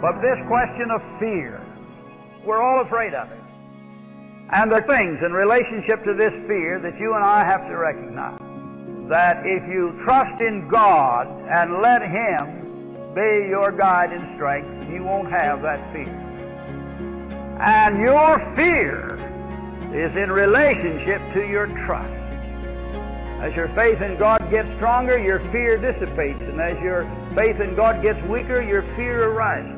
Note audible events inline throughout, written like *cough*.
But this question of fear, we're all afraid of it. And there are things in relationship to this fear that you and I have to recognize. That if you trust in God and let Him be your guide and strength, you won't have that fear. And your fear is in relationship to your trust. As your faith in God gets stronger, your fear dissipates. And as your faith in God gets weaker, your fear arises.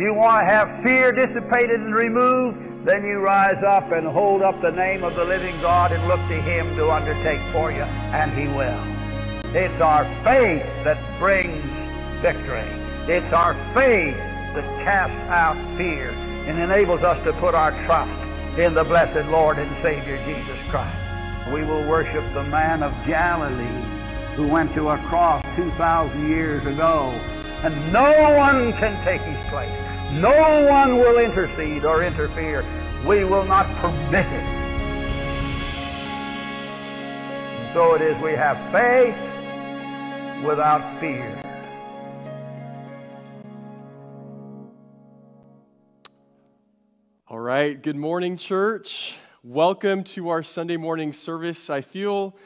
You want to have fear dissipated and removed, then you rise up and hold up the name of the living God and look to Him to undertake for you, and He will. It's our faith that brings victory. It's our faith that casts out fear and enables us to put our trust in the blessed Lord and Savior Jesus Christ. We will worship the man of Galilee who went to a cross 2,000 years ago, and no one can take his place. No one will intercede or interfere. We will not permit it. So it is we have faith without fear. All right, good morning, church. Welcome to our Sunday morning service. I feel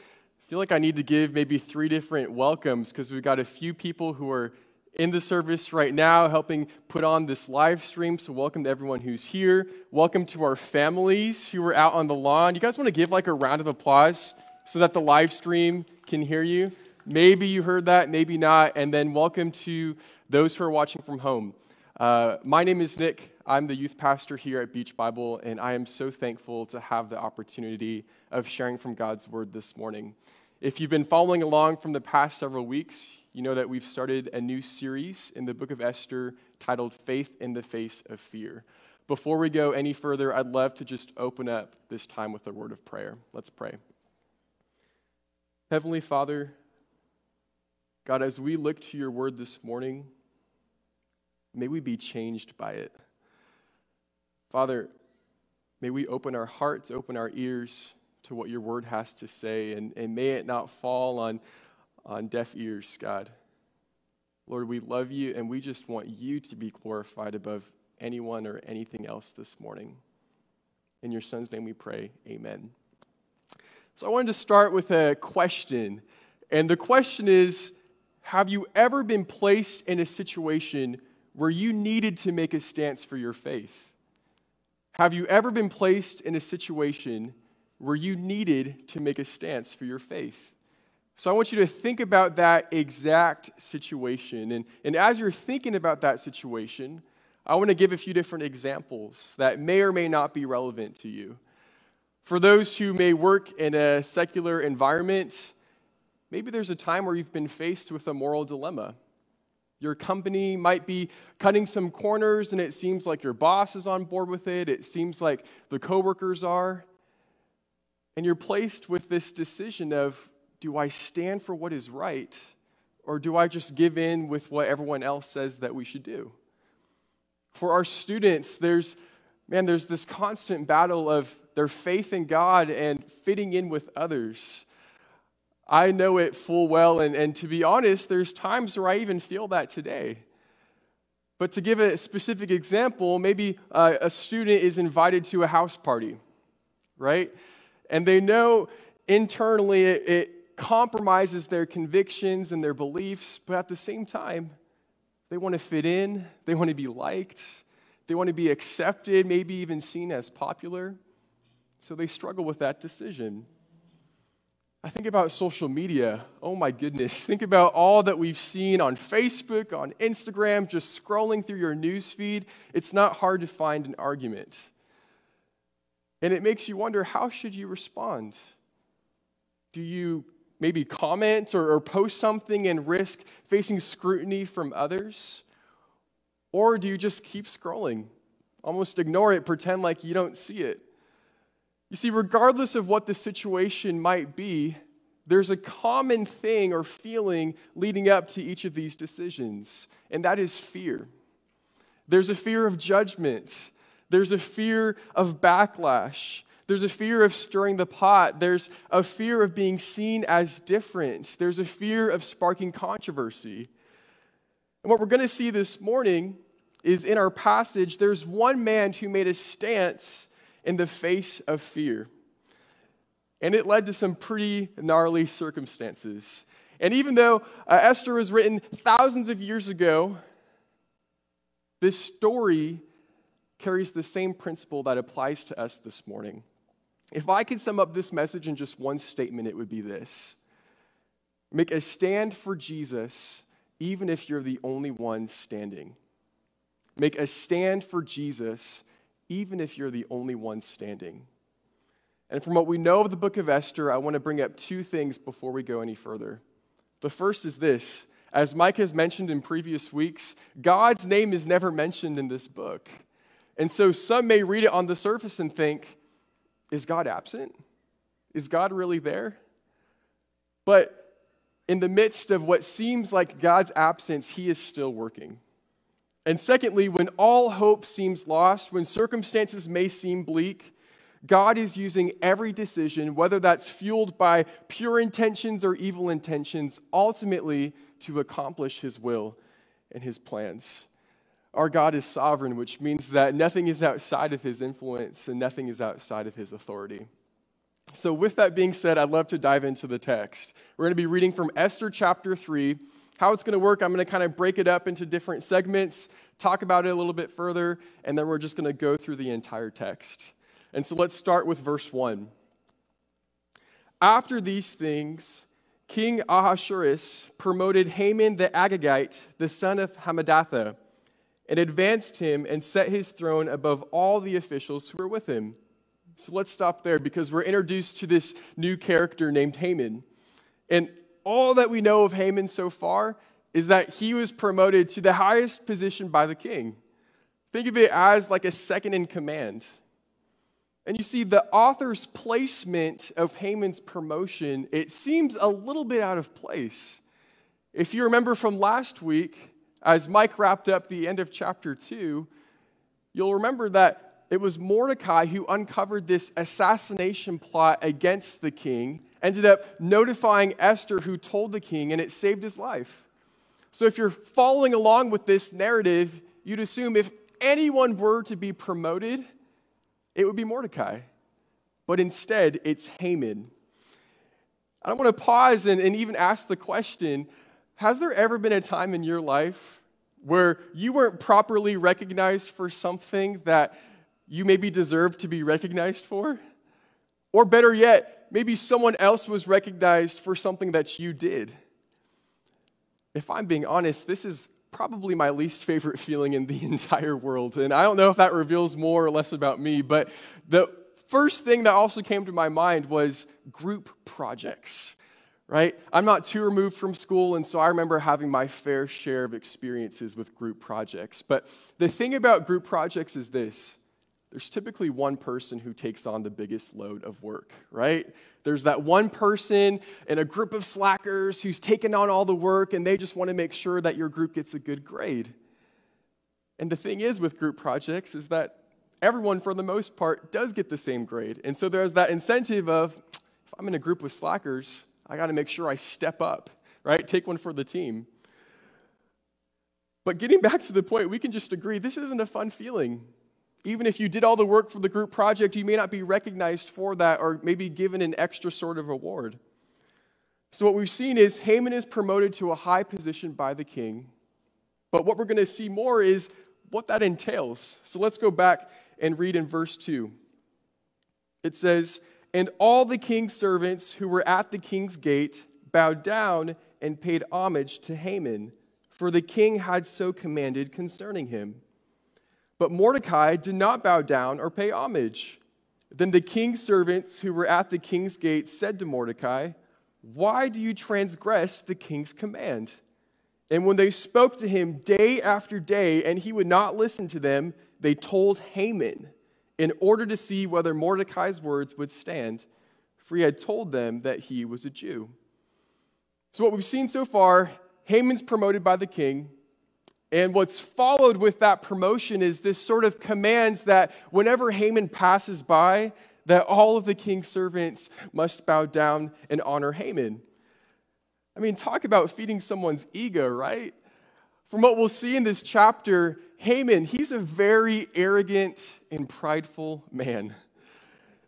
feel like I need to give maybe three different welcomes because we've got a few people who are in the service right now helping put on this live stream. So welcome to everyone who's here. Welcome to our families who are out on the lawn. You guys want to give like a round of applause so that the live stream can hear you? Maybe you heard that, maybe not. And then welcome to those who are watching from home. Uh, my name is Nick. I'm the youth pastor here at Beach Bible, and I am so thankful to have the opportunity of sharing from God's Word this morning. If you've been following along from the past several weeks, you know that we've started a new series in the book of Esther titled Faith in the Face of Fear. Before we go any further, I'd love to just open up this time with a word of prayer. Let's pray. Heavenly Father, God, as we look to your word this morning, may we be changed by it. Father, may we open our hearts, open our ears to what your word has to say, and, and may it not fall on, on deaf ears, God. Lord, we love you, and we just want you to be glorified above anyone or anything else this morning. In your son's name we pray, amen. So I wanted to start with a question, and the question is Have you ever been placed in a situation where you needed to make a stance for your faith? Have you ever been placed in a situation where you needed to make a stance for your faith? So I want you to think about that exact situation. And, and as you're thinking about that situation, I want to give a few different examples that may or may not be relevant to you. For those who may work in a secular environment, maybe there's a time where you've been faced with a moral dilemma. Your company might be cutting some corners and it seems like your boss is on board with it. It seems like the coworkers are. And you're placed with this decision of do I stand for what is right or do I just give in with what everyone else says that we should do? For our students, there's man, there's this constant battle of their faith in God and fitting in with others. I know it full well, and, and to be honest, there's times where I even feel that today. But to give a specific example, maybe uh, a student is invited to a house party, right? And they know internally it, it compromises their convictions and their beliefs, but at the same time, they want to fit in, they want to be liked, they want to be accepted, maybe even seen as popular. So they struggle with that decision. I think about social media. Oh my goodness. Think about all that we've seen on Facebook, on Instagram, just scrolling through your news feed. It's not hard to find an argument. And it makes you wonder how should you respond? Do you maybe comment or, or post something and risk facing scrutiny from others? Or do you just keep scrolling? Almost ignore it, pretend like you don't see it. You see, regardless of what the situation might be, there's a common thing or feeling leading up to each of these decisions, and that is fear. There's a fear of judgment, there's a fear of backlash. There's a fear of stirring the pot. There's a fear of being seen as different. There's a fear of sparking controversy. And what we're going to see this morning is in our passage, there's one man who made a stance in the face of fear. And it led to some pretty gnarly circumstances. And even though uh, Esther was written thousands of years ago, this story carries the same principle that applies to us this morning. If I could sum up this message in just one statement, it would be this Make a stand for Jesus, even if you're the only one standing. Make a stand for Jesus, even if you're the only one standing. And from what we know of the book of Esther, I want to bring up two things before we go any further. The first is this as Mike has mentioned in previous weeks, God's name is never mentioned in this book. And so some may read it on the surface and think, is God absent? Is God really there? But in the midst of what seems like God's absence, He is still working. And secondly, when all hope seems lost, when circumstances may seem bleak, God is using every decision, whether that's fueled by pure intentions or evil intentions, ultimately to accomplish His will and His plans. Our God is sovereign, which means that nothing is outside of His influence and nothing is outside of His authority. So, with that being said, I'd love to dive into the text. We're going to be reading from Esther chapter 3. How it's going to work, I'm going to kind of break it up into different segments, talk about it a little bit further, and then we're just going to go through the entire text. And so let's start with verse 1. After these things, King Ahasuerus promoted Haman the Agagite, the son of Hammedatha, and advanced him and set his throne above all the officials who were with him. So let's stop there because we're introduced to this new character named Haman. And all that we know of Haman so far is that he was promoted to the highest position by the king. Think of it as like a second in command. And you see, the author's placement of Haman's promotion, it seems a little bit out of place. If you remember from last week, as Mike wrapped up the end of chapter 2, you'll remember that it was Mordecai who uncovered this assassination plot against the king, ended up notifying Esther, who told the king, and it saved his life. So if you're following along with this narrative, you'd assume if anyone were to be promoted, it would be Mordecai. But instead, it's Haman. I want to pause and, and even ask the question Has there ever been a time in your life where you weren't properly recognized for something that you maybe deserved to be recognized for? Or better yet, maybe someone else was recognized for something that you did. If I'm being honest, this is probably my least favorite feeling in the *laughs* entire world. And I don't know if that reveals more or less about me, but the first thing that also came to my mind was group projects, right? I'm not too removed from school, and so I remember having my fair share of experiences with group projects. But the thing about group projects is this there's typically one person who takes on the biggest load of work, right? There's that one person in a group of slackers who's taken on all the work and they just want to make sure that your group gets a good grade. And the thing is with group projects is that everyone, for the most part, does get the same grade. And so there's that incentive of if I'm in a group with slackers, I got to make sure I step up, right? Take one for the team. But getting back to the point, we can just agree this isn't a fun feeling. Even if you did all the work for the group project, you may not be recognized for that or maybe given an extra sort of award. So, what we've seen is Haman is promoted to a high position by the king. But what we're going to see more is what that entails. So, let's go back and read in verse 2. It says, And all the king's servants who were at the king's gate bowed down and paid homage to Haman, for the king had so commanded concerning him. But Mordecai did not bow down or pay homage. Then the king's servants who were at the king's gate said to Mordecai, Why do you transgress the king's command? And when they spoke to him day after day and he would not listen to them, they told Haman in order to see whether Mordecai's words would stand, for he had told them that he was a Jew. So, what we've seen so far Haman's promoted by the king. And what's followed with that promotion is this sort of commands that whenever Haman passes by, that all of the king's servants must bow down and honor Haman. I mean, talk about feeding someone's ego, right? From what we'll see in this chapter, Haman, he's a very arrogant and prideful man.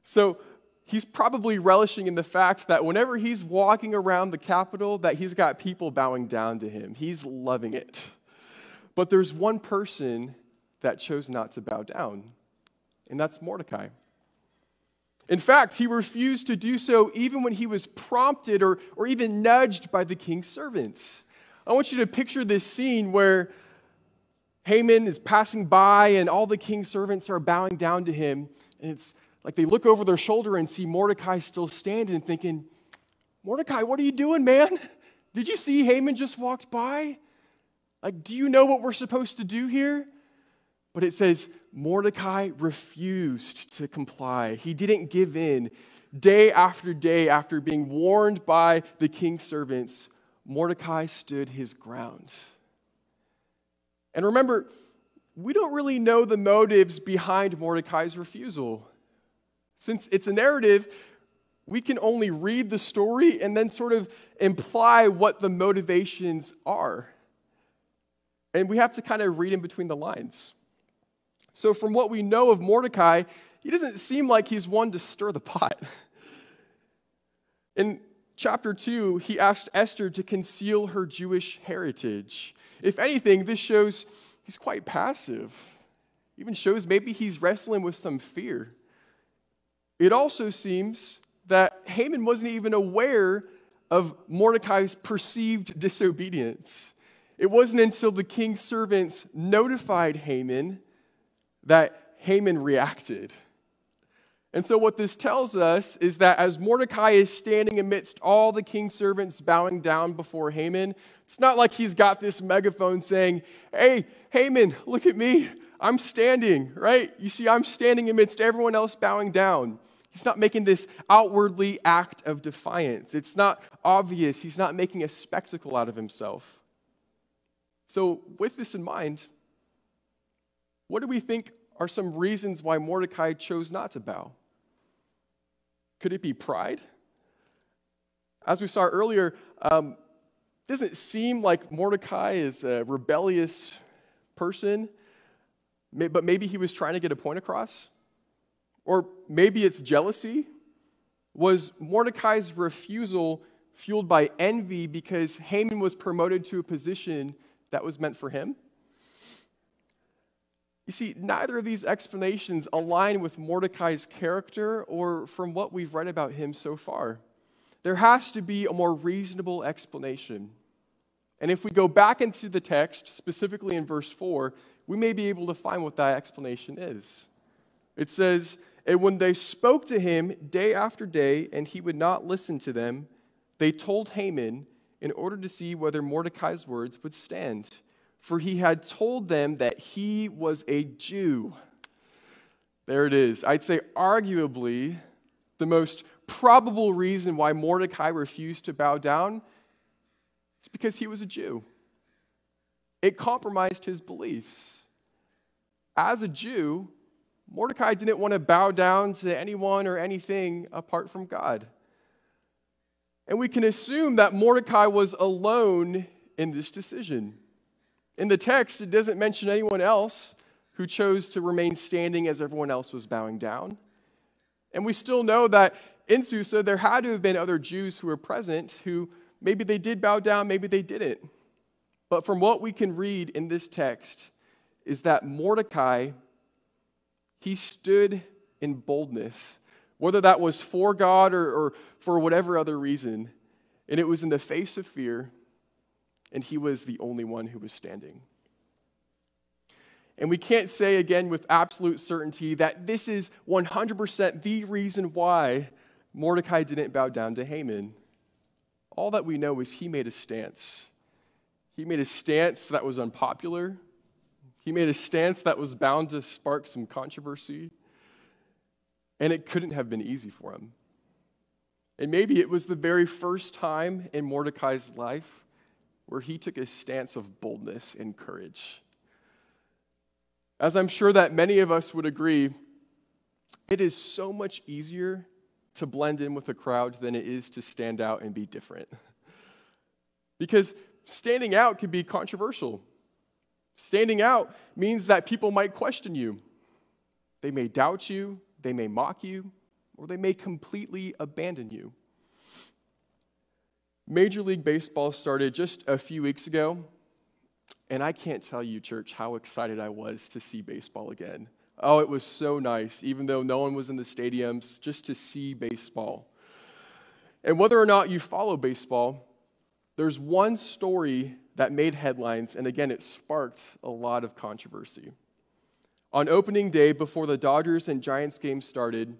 So he's probably relishing in the fact that whenever he's walking around the capital that he's got people bowing down to him. He's loving it. But there's one person that chose not to bow down, and that's Mordecai. In fact, he refused to do so even when he was prompted or, or even nudged by the king's servants. I want you to picture this scene where Haman is passing by and all the king's servants are bowing down to him. And it's like they look over their shoulder and see Mordecai still standing, thinking, Mordecai, what are you doing, man? Did you see Haman just walked by? Like, do you know what we're supposed to do here? But it says Mordecai refused to comply. He didn't give in. Day after day, after being warned by the king's servants, Mordecai stood his ground. And remember, we don't really know the motives behind Mordecai's refusal. Since it's a narrative, we can only read the story and then sort of imply what the motivations are. And we have to kind of read in between the lines. So, from what we know of Mordecai, he doesn't seem like he's one to stir the *laughs* pot. In chapter 2, he asked Esther to conceal her Jewish heritage. If anything, this shows he's quite passive, even shows maybe he's wrestling with some fear. It also seems that Haman wasn't even aware of Mordecai's perceived disobedience. It wasn't until the king's servants notified Haman that Haman reacted. And so, what this tells us is that as Mordecai is standing amidst all the king's servants bowing down before Haman, it's not like he's got this megaphone saying, Hey, Haman, look at me. I'm standing, right? You see, I'm standing amidst everyone else bowing down. He's not making this outwardly act of defiance. It's not obvious. He's not making a spectacle out of himself. So, with this in mind, what do we think are some reasons why Mordecai chose not to bow? Could it be pride? As we saw earlier, um, doesn't it seem like Mordecai is a rebellious person, but maybe he was trying to get a point across. Or maybe it's jealousy. Was Mordecai's refusal fueled by envy because Haman was promoted to a position that was meant for him? You see, neither of these explanations align with Mordecai's character or from what we've read about him so far. There has to be a more reasonable explanation. And if we go back into the text, specifically in verse 4, we may be able to find what that explanation is. It says, and when they spoke to him day after day, and he would not listen to them, they told Haman in order to see whether Mordecai's words would stand. For he had told them that he was a Jew. There it is. I'd say, arguably, the most probable reason why Mordecai refused to bow down is because he was a Jew. It compromised his beliefs. As a Jew, Mordecai didn't want to bow down to anyone or anything apart from God. And we can assume that Mordecai was alone in this decision. In the text, it doesn't mention anyone else who chose to remain standing as everyone else was bowing down. And we still know that in Susa, there had to have been other Jews who were present who maybe they did bow down, maybe they didn't. But from what we can read in this text, is that Mordecai he stood in boldness, whether that was for God or, or for whatever other reason. And it was in the face of fear, and he was the only one who was standing. And we can't say again with absolute certainty that this is 100% the reason why Mordecai didn't bow down to Haman. All that we know is he made a stance. He made a stance that was unpopular, he made a stance that was bound to spark some controversy, and it couldn't have been easy for him. And maybe it was the very first time in Mordecai's life where he took a stance of boldness and courage. As I'm sure that many of us would agree, it is so much easier to blend in with a crowd than it is to stand out and be different. *laughs* Because standing out can be controversial. Standing out means that people might question you. They may doubt you, they may mock you, or they may completely abandon you. Major League Baseball started just a few weeks ago, and I can't tell you, church, how excited I was to see baseball again. Oh, it was so nice, even though no one was in the stadiums, just to see baseball. And whether or not you follow baseball, there's one story that made headlines, and again, it sparked a lot of controversy. On opening day, before the Dodgers and Giants game started,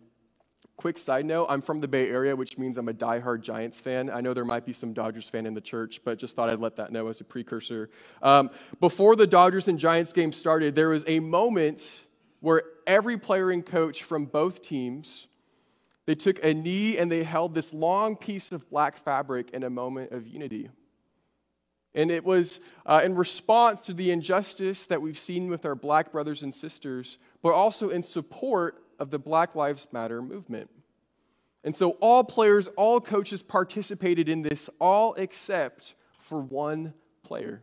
quick side note I'm from the Bay Area, which means I'm a diehard Giants fan. I know there might be some Dodgers fan in the church, but just thought I'd let that know as a precursor. Um, before the Dodgers and Giants game started, there was a moment where every player and coach from both teams they took a knee and they held this long piece of black fabric in a moment of unity. And it was uh, in response to the injustice that we've seen with our black brothers and sisters, but also in support of the Black Lives Matter movement. And so all players, all coaches participated in this, all except for one player.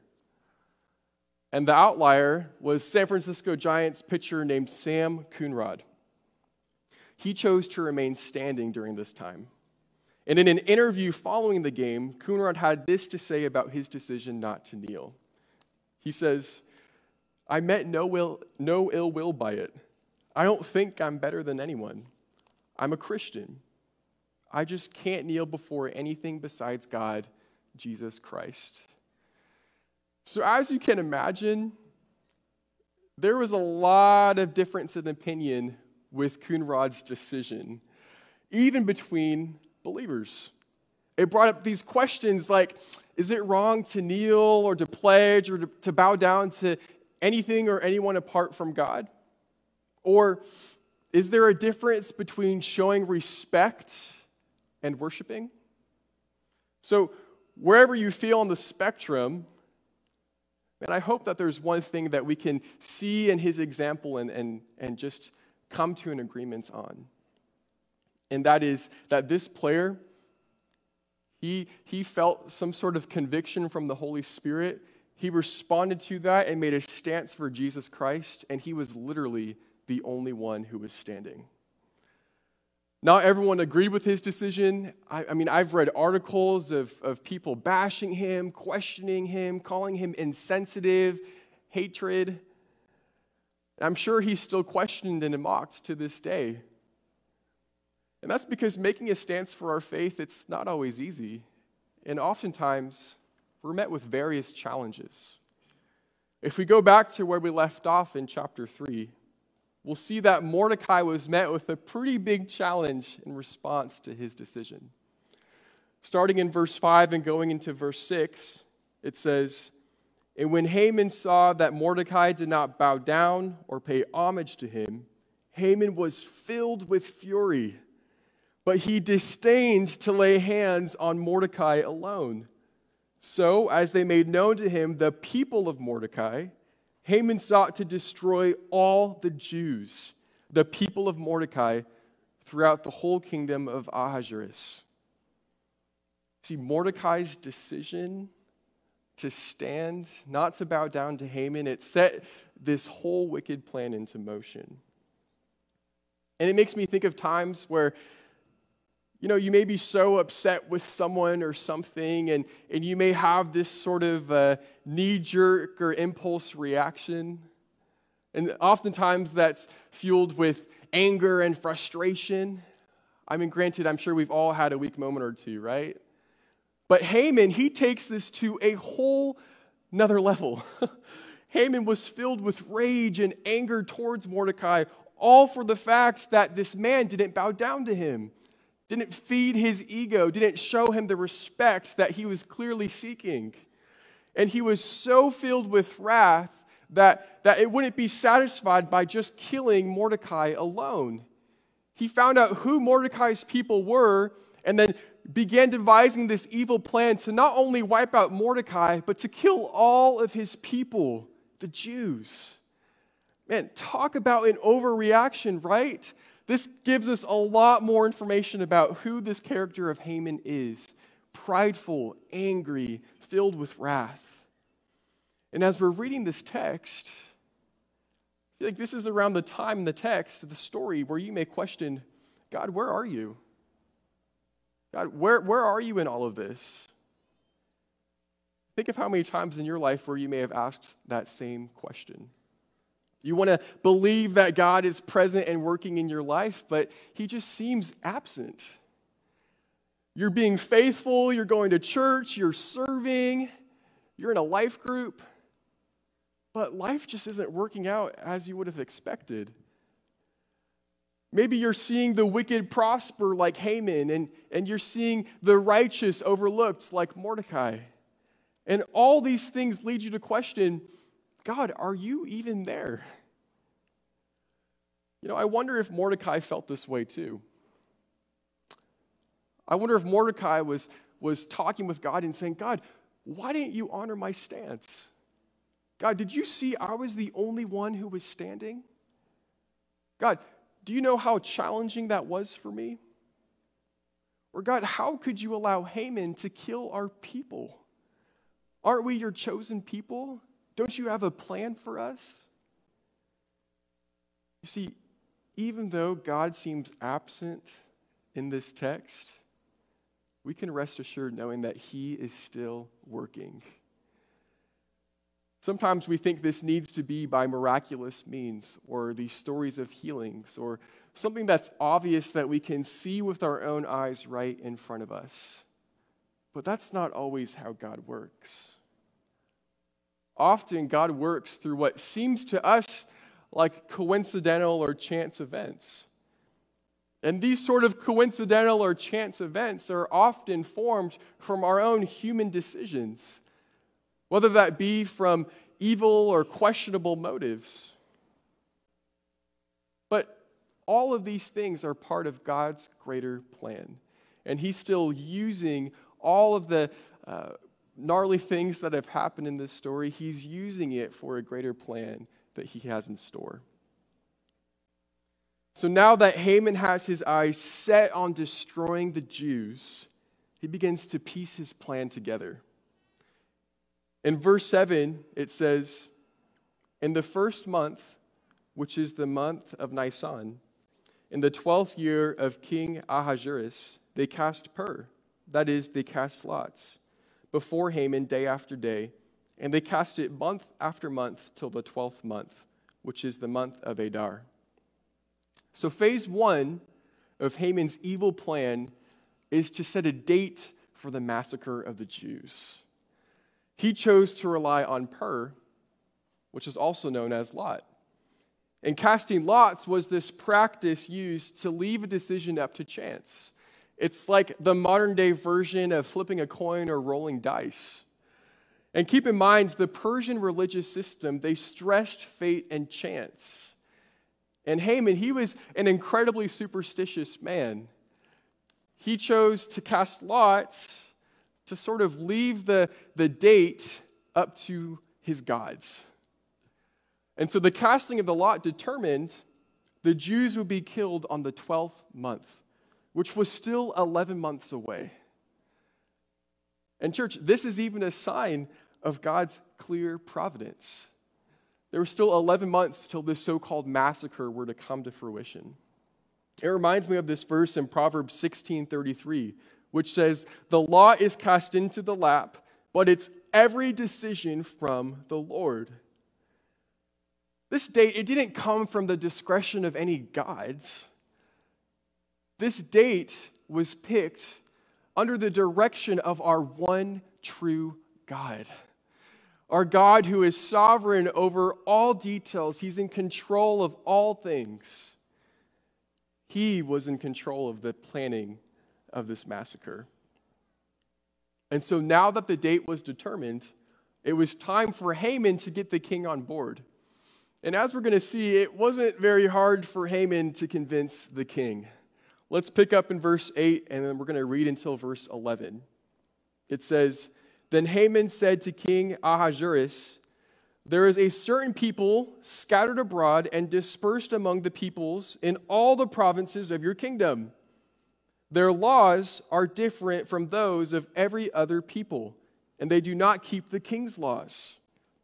And the outlier was San Francisco Giants pitcher named Sam Coonrod. He chose to remain standing during this time. And in an interview following the game, Coonrod had this to say about his decision not to kneel. He says, I meant no, will, no ill will by it. I don't think I'm better than anyone. I'm a Christian. I just can't kneel before anything besides God, Jesus Christ. So, as you can imagine, there was a lot of difference in opinion with Coonrod's decision, even between believers. It brought up these questions like is it wrong to kneel or to pledge or to, to bow down to anything or anyone apart from God? Or is there a difference between showing respect and worshiping? So, wherever you feel on the spectrum, and I hope that there's one thing that we can see in his example and, and, and just come to an agreement on. And that is that this player, he, he felt some sort of conviction from the Holy Spirit. He responded to that and made a stance for Jesus Christ, and he was literally the only one who was standing. Not everyone agreed with his decision. I, I, mean, I've read articles of, of people bashing him, questioning him, calling him insensitive, hatred. I'm sure he's still questioned and mocked to this day. And that's because making a stance for our faith, it's not always easy. And oftentimes, we're met with various challenges. If we go back to where we left off in chapter 3, we'll see that Mordecai was met with a pretty big challenge in response to his decision. Starting in verse 5 and going into verse 6, it says, and when Haman saw that Mordecai did not bow down or pay homage to him, Haman was filled with fury, but he disdained to lay hands on Mordecai alone. So, as they made known to him the people of Mordecai, Haman sought to destroy all the Jews, the people of Mordecai, throughout the whole kingdom of Ahasuerus. See, Mordecai's decision to stand, not to bow down to Haman. It set this whole wicked plan into motion. And it makes me think of times where, you know, you may be so upset with someone or something, and, and you may have this sort of uh, knee jerk or impulse reaction. And oftentimes that's fueled with anger and frustration. I mean, granted, I'm sure we've all had a weak moment or two, right? But Haman, he takes this to a whole another level. *laughs* Haman was filled with rage and anger towards Mordecai, all for the fact that this man didn't bow down to him, didn't feed his ego, didn't show him the respect that he was clearly seeking. And he was so filled with wrath that, that it wouldn't be satisfied by just killing Mordecai alone. He found out who Mordecai's people were and then began devising this evil plan to not only wipe out Mordecai, but to kill all of his people, the Jews. Man, talk about an overreaction, right? This gives us a lot more information about who this character of Haman is prideful, angry, filled with wrath. And as we're reading this text, I feel like this is around the time in the text, the story, where you may question God, where are you? God, where, where are you in all of this? Think of how many times in your life where you may have asked that same question. You want to believe that God is present and working in your life, but He just seems absent. You're being faithful, you're going to church, you're serving, you're in a life group, but life just isn't working out as you would have expected. Maybe you're seeing the wicked prosper like Haman, and, and you're seeing the righteous overlooked like Mordecai. And all these things lead you to question God, are you even there? You know, I wonder if Mordecai felt this way too. I wonder if Mordecai was, was talking with God and saying, God, why didn't you honor my stance? God, did you see I was the only one who was standing? God, do you know how challenging that was for me? Or, God, how could you allow Haman to kill our people? Aren't we your chosen people? Don't you have a plan for us? You see, even though God seems absent in this text, we can rest assured knowing that He is still working. Sometimes we think this needs to be by miraculous means, or these stories of healings, or something that's obvious that we can see with our own eyes right in front of us. But that's not always how God works. Often, God works through what seems to us like coincidental or chance events. And these sort of coincidental or chance events are often formed from our own human decisions, whether that be from evil or questionable motives. But all of these things are part of God's greater plan. And He's still using all of the uh, gnarly things that have happened in this story, He's using it for a greater plan that He has in store. So now that Haman has his eyes set on destroying the Jews, he begins to piece his plan together. In verse 7, it says, In the first month, which is the month of Nisan, in the twelfth year of King Ahasuerus, they cast pur, that is, they cast lots, before Haman day after day, and they cast it month after month till the twelfth month, which is the month of Adar. So, phase one of Haman's evil plan is to set a date for the massacre of the Jews. He chose to rely on Pur, which is also known as Lot. And casting lots was this practice used to leave a decision up to chance. It's like the modern day version of flipping a coin or rolling dice. And keep in mind, the Persian religious system, they stressed fate and chance. And Haman, he was an incredibly superstitious man. He chose to cast lots to sort of leave the, the date up to his gods. And so the casting of the lot determined the Jews would be killed on the 12th month, which was still 11 months away. And, church, this is even a sign of God's clear providence. There were still 11 months till this so called massacre were to come to fruition. It reminds me of this verse in Proverbs 16:33, which says, "The lot is cast into the lap, but it's every decision from the Lord." This date, it didn't come from the discretion of any gods. This date was picked under the direction of our one true God. Our God, who is sovereign over all details, He's in control of all things. He was in control of the planning of this massacre. And so now that the date was determined, it was time for Haman to get the king on board. And as we're going to see, it wasn't very hard for Haman to convince the king. Let's pick up in verse 8, and then we're going to read until verse 11. It says, then Haman said to King Ahasuerus, There is a certain people scattered abroad and dispersed among the peoples in all the provinces of your kingdom. Their laws are different from those of every other people, and they do not keep the king's laws.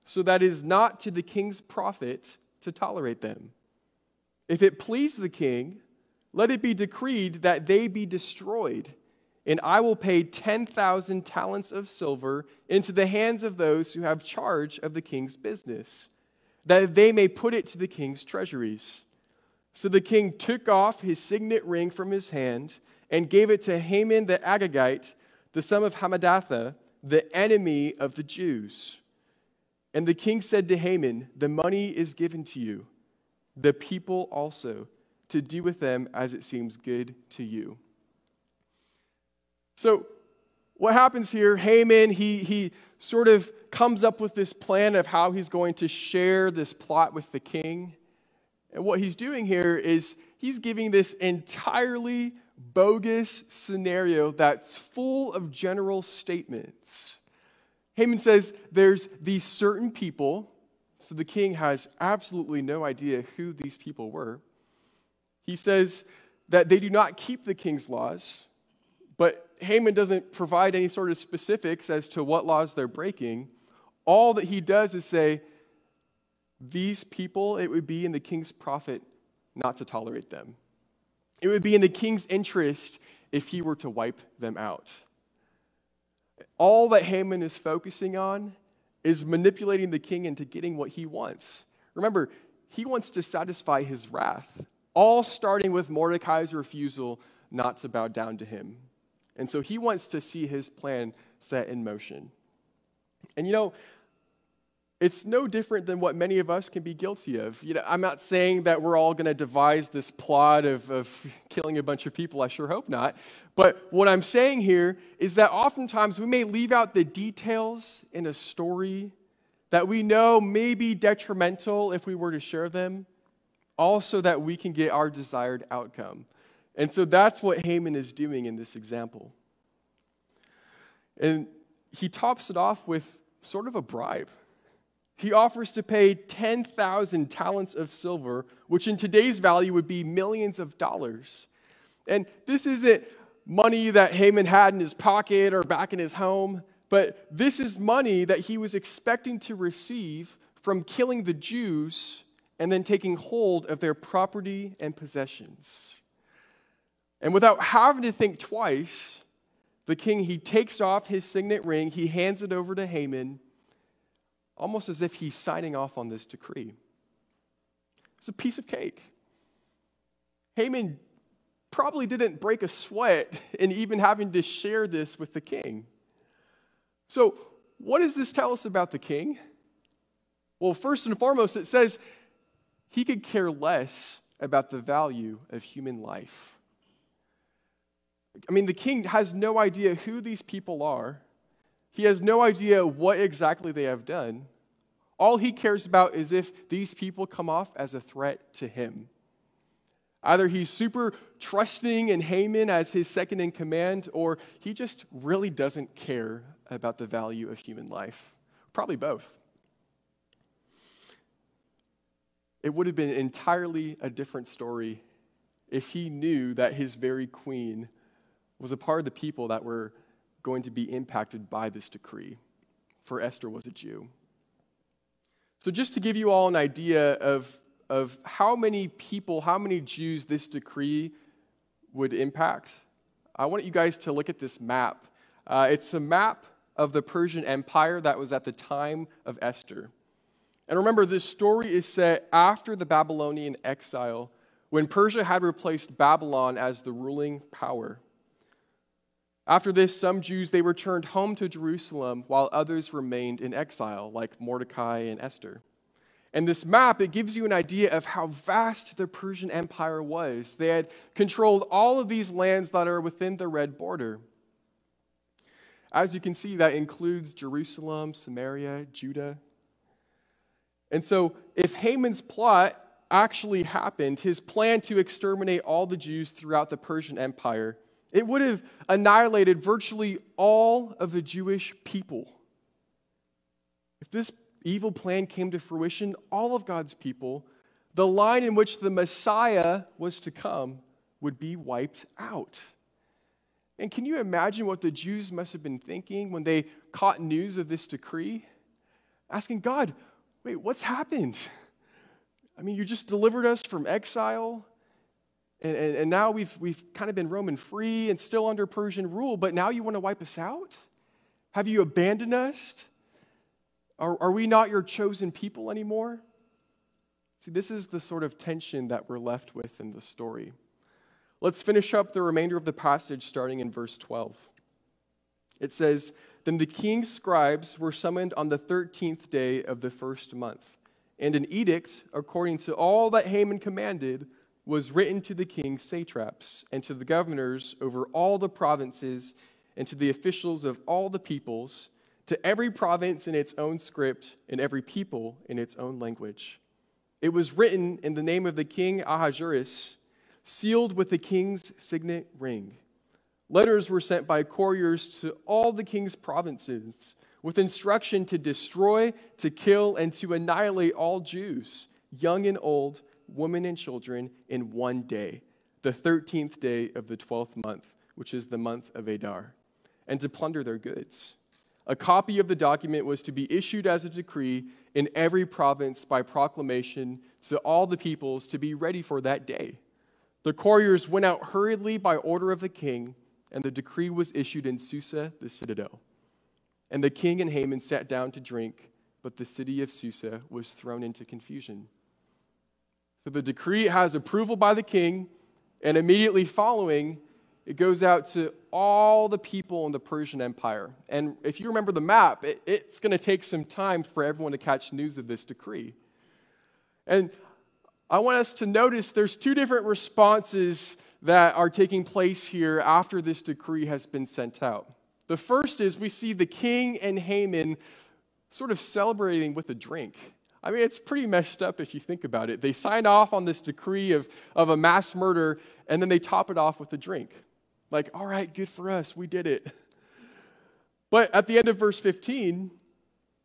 so that is not to the king's profit to tolerate them. If it please the king, let it be decreed that they be destroyed, and I will pay 10,000 talents of silver into the hands of those who have charge of the king's business, that they may put it to the king's treasuries. So the king took off his signet ring from his hand and gave it to Haman the Agagite, the son of Hammedatha, the enemy of the Jews. And the king said to Haman, The money is given to you, the people also, to do with them as it seems good to you. So, what happens here? Haman, he, he sort of comes up with this plan of how he's going to share this plot with the king. And what he's doing here is he's giving this entirely bogus scenario that's full of general statements. Haman says there's these certain people, so the king has absolutely no idea who these people were. He says that they do not keep the king's laws, but Haman doesn't provide any sort of specifics as to what laws they're breaking. All that he does is say, these people, it would be in the king's profit not to tolerate them. It would be in the king's interest if he were to wipe them out. All that Haman is focusing on is manipulating the king into getting what he wants. Remember, he wants to satisfy his wrath, all starting with Mordecai's refusal not to bow down to him. And so he wants to see his plan set in motion. And you know, it's no different than what many of us can be guilty of. You know, I'm not saying that we're all going to devise this plot of, of *laughs* killing a bunch of people. I sure hope not. But what I'm saying here is that oftentimes we may leave out the details in a story that we know may be detrimental if we were to share them, also that we can get our desired outcome. And so that's what Haman is doing in this example. And he tops it off with sort of a bribe. He offers to pay 10,000 talents of silver, which in today's value would be millions of dollars. And this isn't money that Haman had in his pocket or back in his home, but this is money that he was expecting to receive from killing the Jews and then taking hold of their property and possessions. And without having to think twice, the king he takes off his signet ring, he hands it over to Haman almost as if he's signing off on this decree. It's a piece of cake. Haman probably didn't break a sweat *laughs* in even having to share this with the king. So, what does this tell us about the king? Well, first and foremost, it says he could care less about the value of human life. I mean, the king has no idea who these people are. He has no idea what exactly they have done. All he cares about is if these people come off as a threat to him. Either he's super trusting in Haman as his second in command, or he just really doesn't care about the value of human life. Probably both. It would have been entirely a different story if he knew that his very queen was a part of the people that were going to be impacted by this decree, for Esther was a Jew. So, just to give you all an idea of, of how many people, how many Jews this decree would impact, I want you guys to look at this map. Uh, it's a map of the Persian Empire that was at the time of Esther. And remember, this story is set after the Babylonian exile when Persia had replaced Babylon as the ruling power. After this, some Jews they returned home to Jerusalem while others remained in exile, like Mordecai and Esther. And this map, it gives you an idea of how vast the Persian Empire was. They had controlled all of these lands that are within the red border. As you can see, that includes Jerusalem, Samaria, Judah. And so, if Haman's plot actually happened, his plan to exterminate all the Jews throughout the Persian Empire, it would have annihilated virtually all of the Jewish people. If this evil plan came to fruition, all of God's people, the line in which the Messiah was to come, would be wiped out. And can you imagine what the Jews must have been thinking when they caught news of this decree? asking God, wait, what's happened? I mean, you just delivered us from exile, and, and, and now we've, we've kind of been Roman free and still under Persian rule, but now you want to wipe us out? Have you abandoned us? Are, are we not your chosen people anymore? See, this is the sort of tension that we're left with in the story. Let's finish up the remainder of the passage starting in verse 12. It says, Then the king's scribes were summoned on the 13th day of the first month, and an edict, according to all that Haman commanded, was written to the king's satraps and to the governors over all the provinces and to the officials of all the peoples, to every province in its own script and every people in its own language. It was written in the name of the king Ahasuerus, sealed with the king's signet ring. Letters were sent by couriers to all the king's provinces with instruction to destroy, to kill, and to annihilate all Jews, young and old, women and children, in one day, the 13th day of the 12th month, which is the month of Adar, and to plunder their goods. A copy of the document was to be issued as a decree in every province by proclamation to all the peoples to be ready for that day. The couriers went out hurriedly by order of the king, and the decree was issued in Susa, the citadel. And the king and Haman sat down to drink, but the city of Susa was thrown into confusion. So the decree has approval by the king, and immediately following, it goes out to all the people in the Persian Empire. And if you remember the map, it, it's going to take some time for everyone to catch news of this decree. And I want us to notice there's two different responses that are taking place here after this decree has been sent out. The first is we see the king and Haman sort of celebrating with a drink. I mean, it's pretty messed up if you think about it. They sign off on this decree of, of a mass murder, and then they top it off with a drink. Like, all right, good for us, we did it. But at the end of verse 15,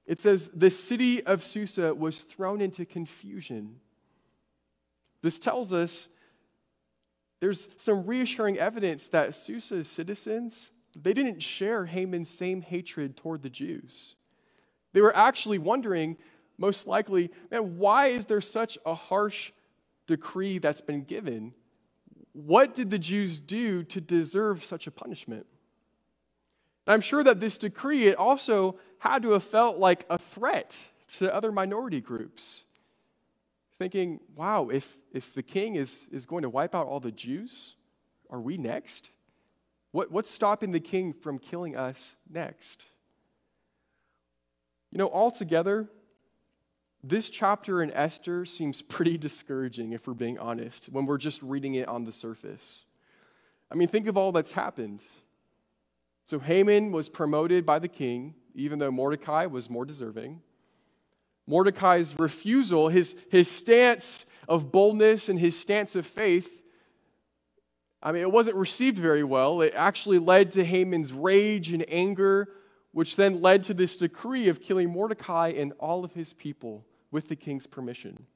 it says, The city of Susa was thrown into confusion. This tells us there's some reassuring evidence that Susa's citizens, they didn't share Haman's same hatred toward the Jews. They were actually wondering, most likely, man, why is there such a harsh decree that's been given? What did the Jews do to deserve such a punishment? I'm sure that this decree, it also had to have felt like a threat to other minority groups. Thinking, wow, if, if the king is, is going to wipe out all the Jews, are we next? What, what's stopping the king from killing us next? You know, altogether, this chapter in Esther seems *laughs* pretty discouraging, if we're being honest, when we're just reading it on the surface. I mean, think of all that's happened. So, Haman was promoted by the king, even though Mordecai was more deserving. Mordecai's refusal, his, his stance of boldness and his stance of faith, I mean, it wasn't received very well. It actually led to Haman's rage and anger, which then led to this decree of killing Mordecai and all of his people with the king's permission.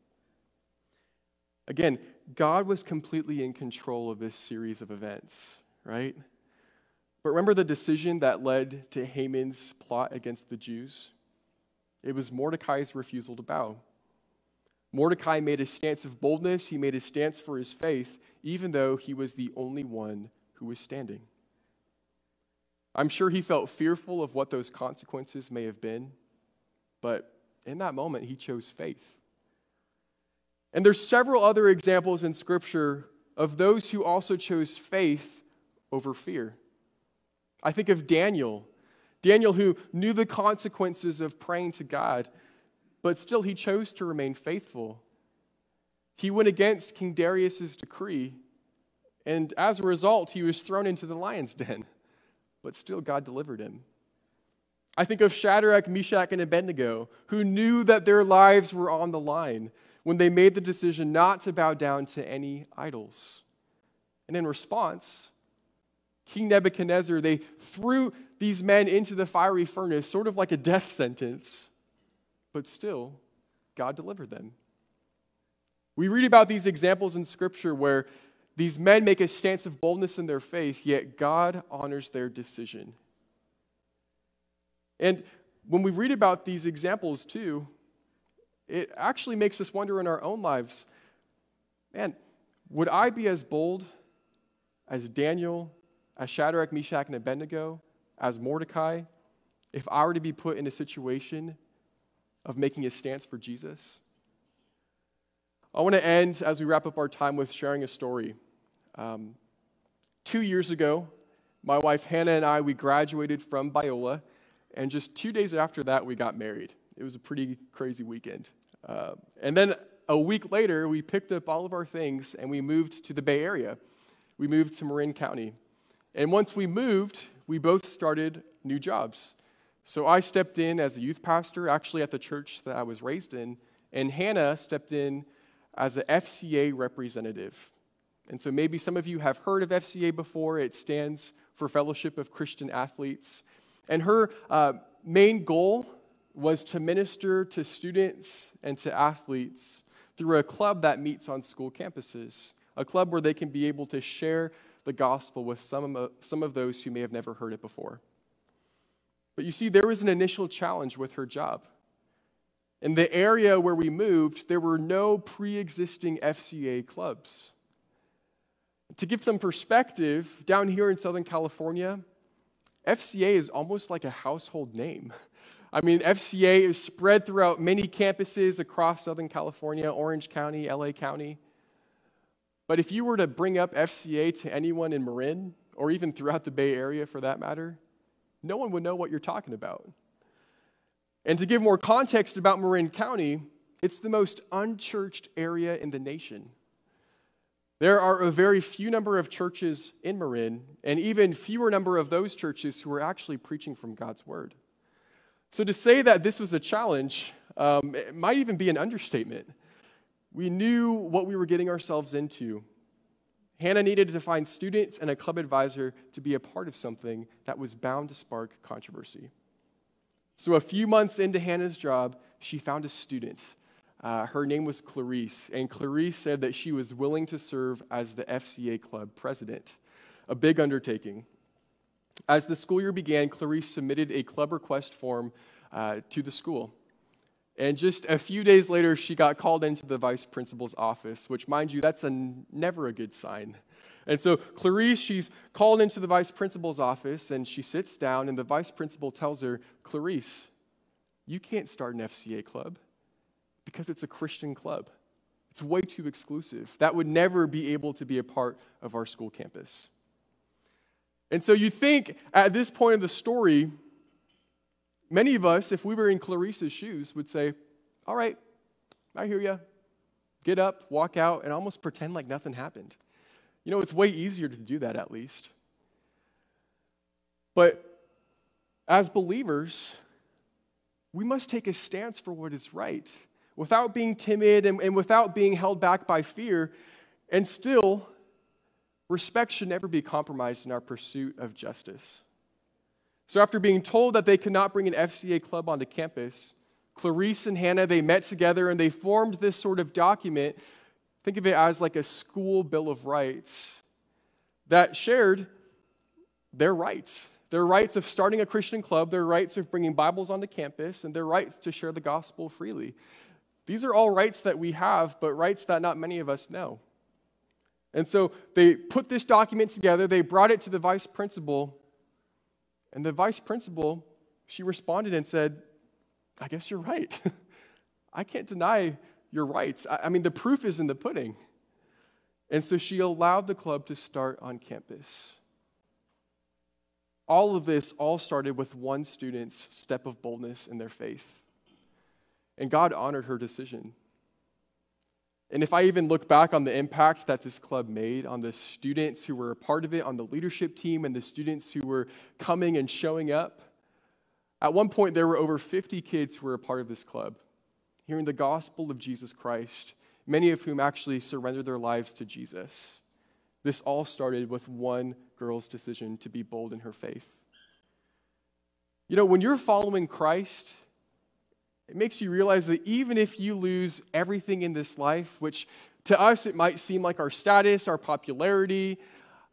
Again, God was completely in control of this series of events, right? But remember the decision that led to Haman's plot against the Jews? It was Mordecai's refusal to bow. Mordecai made a stance of boldness, he made a stance for his faith, even though he was the only one who was standing. I'm sure he felt fearful of what those consequences may have been, but in that moment, he chose faith. And there's several other examples in Scripture of those who also chose faith over fear. I think of Daniel. Daniel, who knew the consequences of praying to God, but still he chose to remain faithful. He went against King Darius's decree, and as a result, he was thrown into the lion's den, *laughs* but still God delivered him. I think of Shadrach, Meshach, and Abednego, who knew that their lives were on the line when they made the decision not to bow down to any idols. And in response, King Nebuchadnezzar, they threw these men into the fiery furnace, sort of like a death sentence, but still, God delivered them. We read about these examples in Scripture where these men make a stance of boldness in their faith, yet God honors their decision. And when we read about these examples too, it actually makes us wonder in our own lives man, would I be as bold as Daniel, as Shadrach, Meshach, and Abednego, as Mordecai, if I were to be put in a situation of making a stance for Jesus? I want to end as we wrap up our time with sharing a story. Um, two years ago, my wife Hannah and I, we graduated from Biola, and just two days after that, we got married. It was a pretty crazy weekend. Uh, and then a week later, we picked up all of our things and we moved to the Bay Area. We moved to Marin County. And once we moved, we both started new jobs. So I stepped in as a youth pastor, actually at the church that I was raised in, and Hannah stepped in as an FCA representative. And so maybe some of you have heard of FCA before. It stands for Fellowship of Christian Athletes. And her uh, main goal was to minister to students and to athletes through a club that meets on school campuses, a club where they can be able to share the gospel with some of, some of those who may have never heard it before. But you see, there was an initial challenge with her job. In the area where we moved, there were no pre existing FCA clubs. To give some perspective, down here in Southern California, FCA is almost like a household name. *laughs* I mean, FCA is spread throughout many campuses across Southern California, Orange County, LA County. But if you were to bring up FCA to anyone in Marin, or even throughout the Bay Area for that matter, no one would know what you're talking about. And to give more context about Marin County, it's the most unchurched area in the nation. There are a very few number of churches in Marin, and even fewer number of those churches who are actually preaching from God's word. So to say that this was a challenge um, might even be an understatement. We knew what we were getting ourselves into. Hannah needed to find students and a club advisor to be a part of something that was bound to spark controversy. So, a few months into Hannah's job, she found a student uh, her name was Clarice, and Clarice said that she was willing to serve as the FCA club president, a big undertaking. As the school year began, Clarice submitted a club request form uh, to the school. And just a few days later, she got called into the vice principal's office, which, mind you, that's a, never a good sign. And so Clarice, she's called into the vice principal's office, and she sits down, and the vice principal tells her, Clarice, you can't start an FCA club. Because it's a Christian club. It's way too exclusive. That would never be able to be a part of our school campus. And so you think at this point of the story, many of us, if we were in Clarice's shoes, would say, All right, I hear you. Get up, walk out, and almost pretend like nothing happened. You know, it's way easier to do that at least. But as believers, we must take a stance for what is right without being timid and, and without being held back by fear. And still, respect should never be compromised in our pursuit of justice. So, after being told that they could not bring an FCA club onto campus, Clarice and Hannah, they met together and they formed this sort of document. Think of it as like a school bill of rights that shared their rights their rights of starting a Christian club, their rights of bringing Bibles onto campus, and their rights to share the gospel freely. These are all rights that we have, but rights that not many of us know. And so they put this document together, they brought it to the vice principal, and the vice principal, she responded and said, I guess you're right. *laughs* I can't deny your rights. I, I mean, the proof is in the pudding. And so she allowed the club to start on campus. All of this all started with one student's step of boldness in their faith. And God honored her decision. And if I even look back on the impact that this club made on the students who were a part of it, on the leadership team, and the students who were coming and showing up, at one point there were over 50 kids who were a part of this club, hearing the gospel of Jesus Christ, many of whom actually surrendered their lives to Jesus. This all started with one girl's decision to be bold in her faith. You know, when you're following Christ, it makes you realize that even if you lose everything in this life, which to us it might seem like our status, our popularity,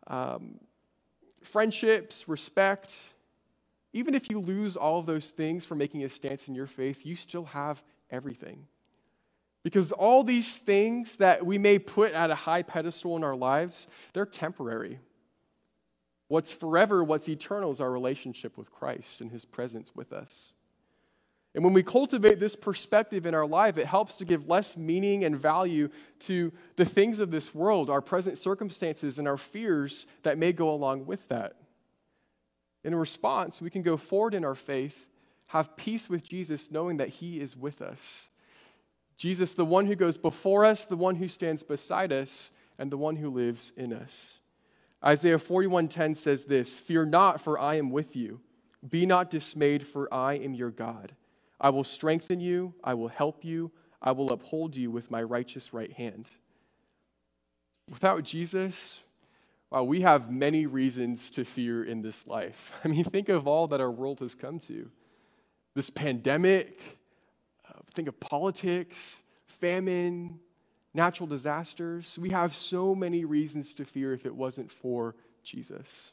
um, friendships, respect, even if you lose all of those things for making a stance in your faith, you still have everything. Because all these things that we may put at a high pedestal in our lives, they're temporary. What's forever, what's eternal is our relationship with Christ and his presence with us. And when we cultivate this perspective in our life, it helps to give less meaning and value to the things of this world, our present circumstances, and our fears that may go along with that. In response, we can go forward in our faith, have peace with Jesus, knowing that He is with us. Jesus, the one who goes before us, the one who stands beside us, and the one who lives in us. Isaiah 41:10 says this, "Fear not, for I am with you. Be not dismayed, for I am your God. I will strengthen you, I will help you, I will uphold you with my righteous right hand." Without Jesus, Wow, we have many reasons to fear in this life. *laughs* I mean, think of all that our world has come to this pandemic, uh, think of politics, famine, natural disasters. We have so many reasons to fear if it wasn't for Jesus.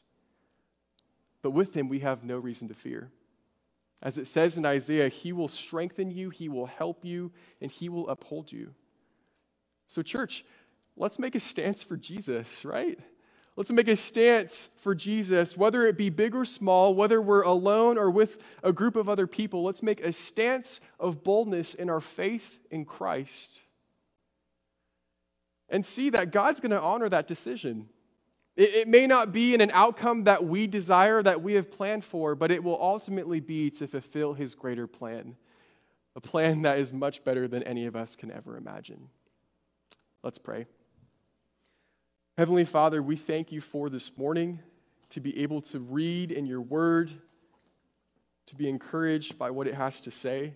But with him, we have no reason to fear. As it says in Isaiah, he will strengthen you, he will help you, and he will uphold you. So, church, let's make a stance for Jesus, right? Let's make a stance for Jesus, whether it be big or small, whether we're alone or with a group of other people. Let's make a stance of boldness in our faith in Christ. And see that God's going to honor that decision. It, it, may not be in an outcome that we desire, that we have planned for, but it will ultimately be to fulfill His greater plan, a plan that is much better than any of us can ever imagine. Let's pray. Heavenly Father, we thank you for this morning to be able to read in your word, to be encouraged by what it has to say.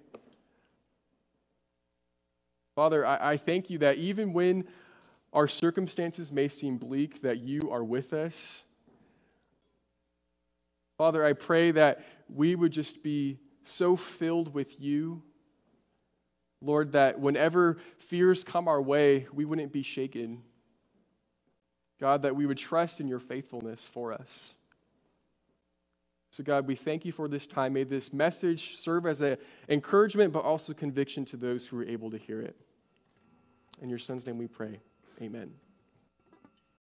Father, I, I thank you that even when our circumstances may seem bleak, that you are with us. Father, I pray that we would just be so filled with you, Lord, that whenever fears come our way, we wouldn't be shaken God, that we would trust in your faithfulness for us. So, God, we thank you for this time. May this message serve as an encouragement, but also conviction to those who are able to hear it. In your son's name we pray. Amen.